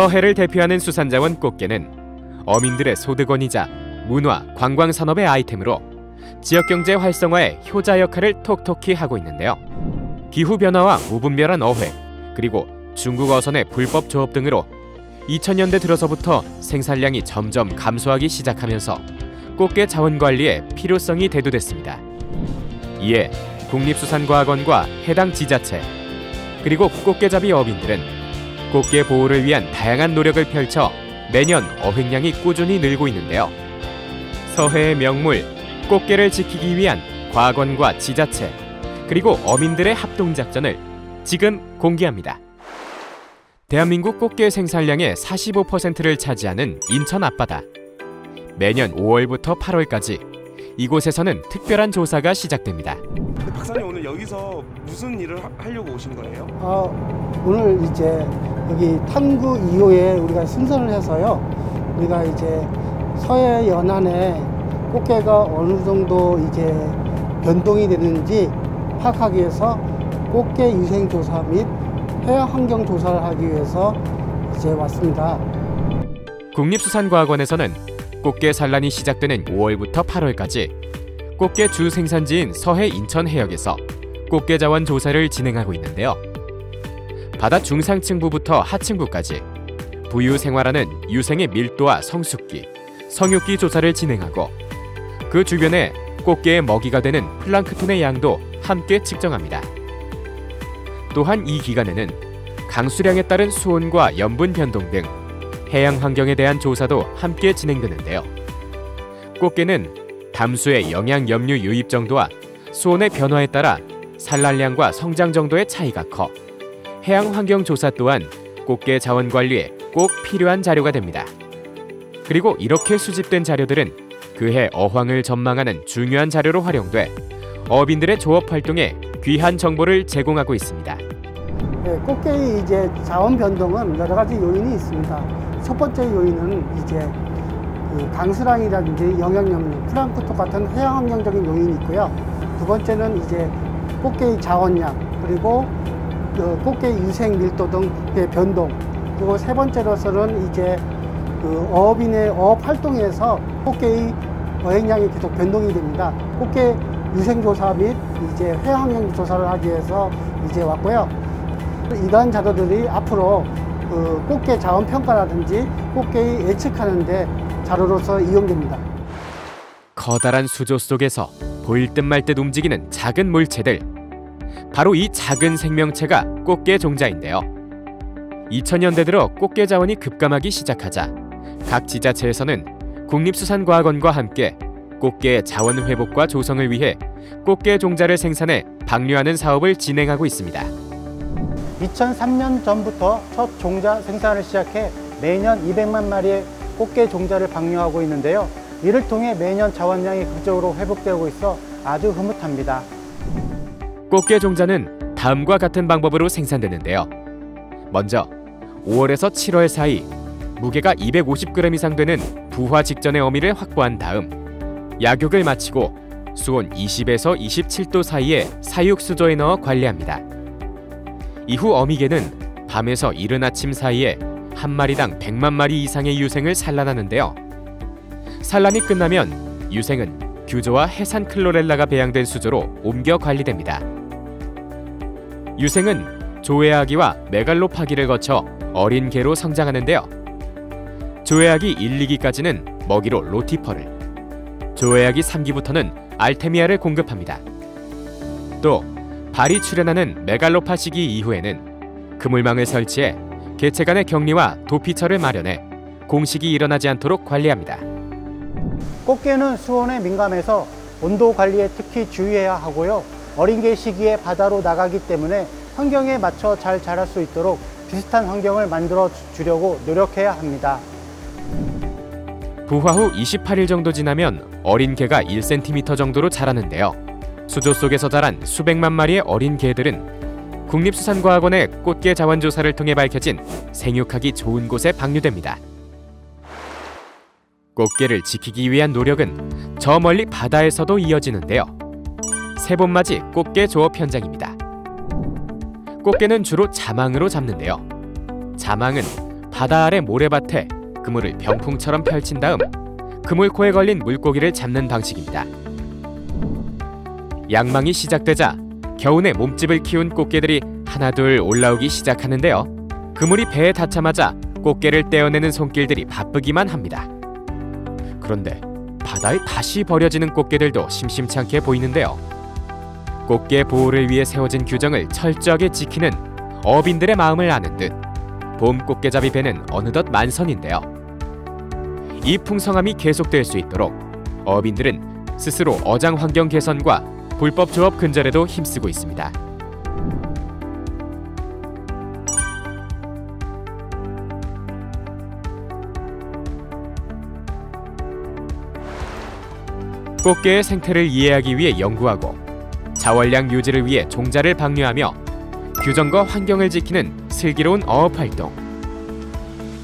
서해를 대표하는 수산자원 꽃게는 어민들의 소득원이자 문화, 관광 산업의 아이템으로 지역 경제 활성화에 효자 역할을 톡톡히 하고 있는데요. 기후 변화와 무분별한 어회, 그리고 중국 어선의 불법 조업 등으로 2000년대 들어서부터 생산량이 점점 감소하기 시작하면서 꽃게 자원 관리의 필요성이 대두됐습니다. 이에 국립수산과학원과 해당 지자체 그리고 꽃게잡이 어민들은 꽃게 보호를 위한 다양한 노력을 펼쳐 매년 어획량이 꾸준히 늘고 있는데요. 서해의 명물 꽃게를 지키기 위한 과건과 지자체 그리고 어민들의 합동 작전을 지금 공개합니다. 대한민국 꽃게 생산량의 45%를 차지하는 인천 앞바다. 매년 5월부터 8월까지 이곳에서는 특별한 조사가 시작됩니다. 박사님 오늘 여기서 무슨 일을 하, 하려고 오신 거예요? 어, 오늘 이제 여기 탐구 2호에 우리가 승선을 해서요. 우리가 이제 서해 연안에 꽃게가 어느 정도 이제 변동이 되는지 파악하기 위해서 꽃게 유생 조사 및 해양 환경 조사를 하기 위해서 이제 왔습니다. 국립수산과학원에서는 꽃게 산란이 시작되는 5월부터 8월까지 꽃게 주 생산지인 서해 인천 해역에서 꽃게 자원 조사를 진행하고 있는데요. 바다 중상층부부터 하층부까지 부유 생활하는 유생의 밀도와 성숙기, 성육기 조사를 진행하고 그 주변에 꽃게의 먹이가 되는 플랑크톤의 양도 함께 측정합니다. 또한 이 기간에는 강수량에 따른 수온과 염분 변동 등 해양 환경에 대한 조사도 함께 진행되는데요. 꽃게는 담수의 영양 염류 유입 정도와 수온의 변화에 따라 산란량과 성장 정도의 차이가 커 해양 환경 조사 또한 꽃게 자원 관리에 꼭 필요한 자료가 됩니다. 그리고 이렇게 수집된 자료들은 그해 어황을 전망하는 중요한 자료로 활용돼 어민들의 조업 활동에 귀한 정보를 제공하고 있습니다. 네, 꽃게의 이제 자원 변동은 여러 가지 요인이 있습니다. 첫 번째 요인은 이제 그 강수량이라든지 영양염류, 플랑크톤 같은 해양 환경적인 요인이 있고요. 두 번째는 이제 꽃게의 자원량 그리고 그 꽃게 유생 밀도 등의 변동 그리고 세 번째로서는 이제 그 어업인의 어업 활동에서 꽃게의 어획량이 계속 변동이 됩니다. 꽃게 유생조사 및 이제 해양환경 조사를 하기 위해서 이제 왔고요. 이러한 자료들이 앞으로 그 꽃게 자원 평가라든지 꽃게의 예측하는데 자료로서 이용됩니다. 커다란 수조 속에서 보일 듯 말 듯 움직이는 작은 물체들. 바로 이 작은 생명체가 꽃게 종자인데요. 2000년대 들어 꽃게 자원이 급감하기 시작하자 각 지자체에서는 국립수산과학원과 함께 꽃게 자원 회복과 조성을 위해 꽃게 종자를 생산해 방류하는 사업을 진행하고 있습니다. 2003년 전부터 첫 종자 생산을 시작해 매년 200만 마리의 꽃게 종자를 방류하고 있는데요. 이를 통해 매년 자원량이 극적으로 회복되고 있어 아주 흐뭇합니다. 꽃게 종자는 다음과 같은 방법으로 생산되는데요. 먼저 5월에서 7월 사이 무게가 250g 이상 되는 부화 직전의 어미를 확보한 다음 약육을 마치고 수온 20에서 27도 사이에 사육 수조에 넣어 관리합니다. 이후 어미개는 밤에서 이른 아침 사이에 한 마리당 100만 마리 이상의 유생을 산란하는데요. 산란이 끝나면 유생은 규조와 해산 클로렐라가 배양된 수조로 옮겨 관리됩니다. 유생은 조회하기와 메갈로파기를 거쳐 어린 개로 성장하는데요. 조회하기 1, 2기까지는 먹이로 로티퍼를, 조회하기 3기부터는 알테미아를 공급합니다. 또 발이 출현하는 메갈로파 시기 이후에는 그물망을 설치해 개체 간의 격리와 도피처를 마련해 공식이 일어나지 않도록 관리합니다. 꽃게는 수온에 민감해서 온도 관리에 특히 주의해야 하고요. 어린 개 시기에 바다로 나가기 때문에 환경에 맞춰 잘 자랄 수 있도록 비슷한 환경을 만들어 주려고 노력해야 합니다. 부화 후 28일 정도 지나면 어린 개가 1cm 정도로 자라는데요. 수조 속에서 자란 수백만 마리의 어린 개들은 국립수산과학원의 꽃게 자원 조사를 통해 밝혀진 생육하기 좋은 곳에 방류됩니다. 꽃게를 지키기 위한 노력은 저 멀리 바다에서도 이어지는데요. 세본맞이 꽃게 조업 현장입니다. 꽃게는 주로 자망으로 잡는데요. 자망은 바다 아래 모래밭에 그물을 병풍처럼 펼친 다음 그물코에 걸린 물고기를 잡는 방식입니다. 양망이 시작되자 겨우내 몸집을 키운 꽃게들이 하나둘 올라오기 시작하는데요. 그물이 배에 닿자마자 꽃게를 떼어내는 손길들이 바쁘기만 합니다. 그런데 바다에 다시 버려지는 꽃게들도 심심찮게 보이는데요. 꽃게 보호를 위해 세워진 규정을 철저하게 지키는 어민들의 마음을 아는 듯 봄 꽃게잡이 배는 어느덧 만선인데요. 이 풍성함이 계속될 수 있도록 어민들은 스스로 어장 환경 개선과 불법 조업 근절에도 힘쓰고 있습니다. 꽃게의 생태를 이해하기 위해 연구하고 자월량 유지를 위해 종자를 방류하며 규정과 환경을 지키는 슬기로운 어업 활동.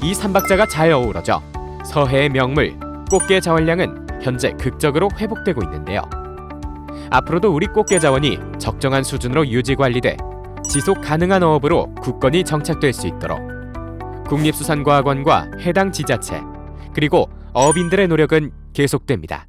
이 삼박자가 잘 어우러져 서해의 명물 꽃게 자원량은 현재 극적으로 회복되고 있는데요. 앞으로도 우리 꽃게 자원이 적정한 수준으로 유지 관리돼 지속 가능한 어업으로 굳건히 정착될 수 있도록 국립수산과학원과 해당 지자체 그리고 어업인들의 노력은 계속됩니다.